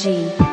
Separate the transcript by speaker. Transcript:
Speaker 1: G.